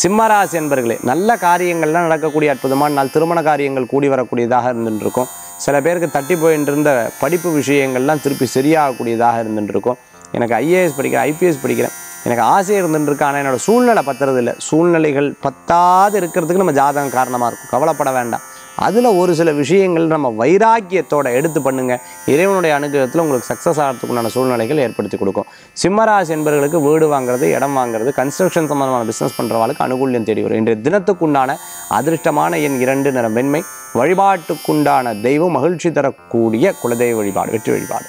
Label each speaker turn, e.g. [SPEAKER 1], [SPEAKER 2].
[SPEAKER 1] சிம்மராசி என்பர்களே நல்ல காரியங்கள்லாம் நடக்கக்கூடிய அற்புதமான நாள் திருமண காரியங்கள் கூடி வரக்கூடியதாக இருந்துருக்கும். சில பேருக்கு தட்டி போயின்றிருந்த படிப்பு விஷயங்கள்லாம் திருப்பி சரியாகக்கூடியதாக இருந்துருக்கும். எனக்கு ஐஏஎஸ் படிக்கிறேன் ஐபிஎஸ் படிக்கிறேன். எனக்கு ஆசை இருந்துருக்கு ஆனால் என்னோடய சூழ்நிலை பத்துறது இல்லை சூழ்நிலைகள் பத்தாது இருக்கிறதுக்கு நம்ம ஜாதகம் காரணமாக இருக்கும். கவலைப்பட வேண்டாம். அதில் ஒரு சில விஷயங்கள் நம்ம வைராக்கியத்தோட எடுத்து பண்ணுங்க. இறைவனுடைய அனுகிரகத்தில் உங்களுக்கு சக்ஸஸ் ஆகிறதுக்குண்டான சூழ்நிலைகள் ஏற்படுத்தி கொடுக்கும். சிம்மராசி என்பவர்களுக்கு வீடு வாங்குறது இடம் வாங்குறது கன்ஸ்ட்ரக்ஷன் சம்பந்தமான பிஸ்னஸ் பண்ணுறவங்களுக்கு அனுகூல்யம் தேடி வரும். இன்றைய தினத்துக்குண்டான அதிர்ஷ்டமான எண் இரண்டு நிற வெண்மை. வழிபாட்டுக்குண்டான தெய்வம் மகிழ்ச்சி தரக்கூடிய குலதெய்வ வழிபாடு வெற்றி வழிபாடு.